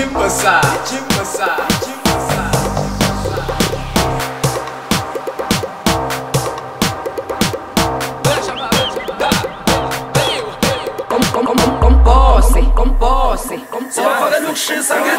te passar, te passar, te passar. Com, com, com, com posse, com posse, com se Só fala no X, sangue de.